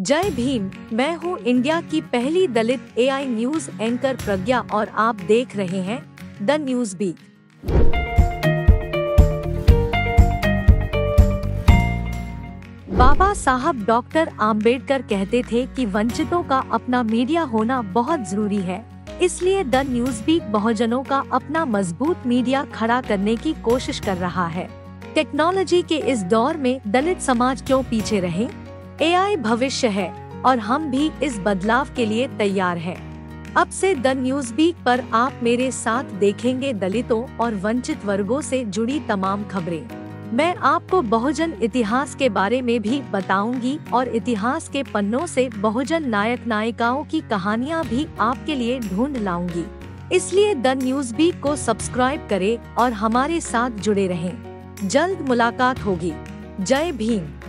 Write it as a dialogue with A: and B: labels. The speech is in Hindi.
A: जय भीम, मैं हूँ इंडिया की पहली Dalit AI news anchor Pragya और आप देख रहे हैं द न्यूज़ बीट बाबा साहब डॉक्टर आम्बेडकर कहते थे कि वंचितों का अपना मीडिया होना बहुत ज़रूरी है, इसलिए द न्यूज़ बीट बहुजनों का अपना मज़बूत मीडिया खड़ा करने की कोशिश कर रहा है। टेक्नोलॉजी के इस दौर में दलित समाज क्यों पीछे रहे? एआई भविष्य है और हम भी इस बदलाव के लिए तैयार हैं। अब से द न्यूज़ बीट पर आप मेरे साथ देखेंगे दलितों और वंचित वर्गों से जुड़ी तमाम खबरें मैं आपको बहुजन इतिहास के बारे में भी बताऊँगी और इतिहास के पन्नों से बहुजन नायक नायिकाओं की कहानियाँ भी आपके लिए ढूंढ लाऊँगी इसलिए द न्यूज़ बीट को सब्सक्राइब करें और हमारे साथ जुड़े रहें। जल्द मुलाकात होगी जय भीम